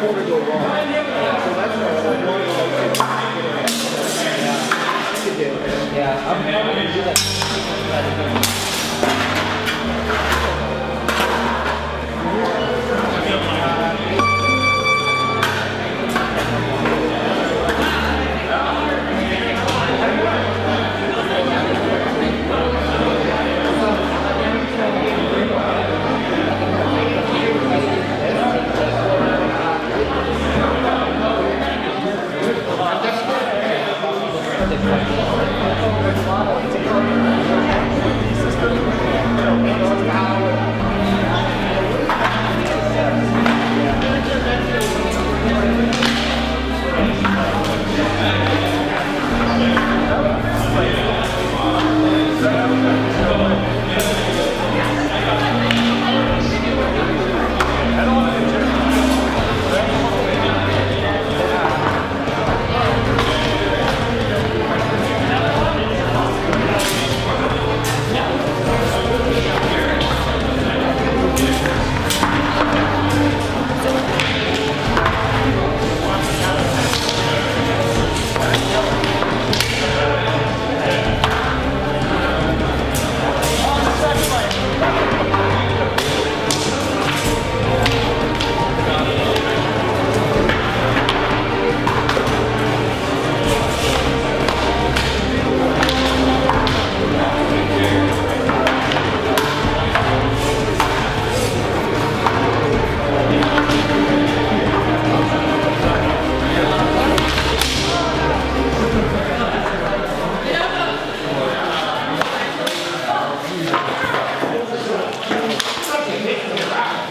go wrong. So that's why I to yeah, do it. Yeah, I'm probably going to do that.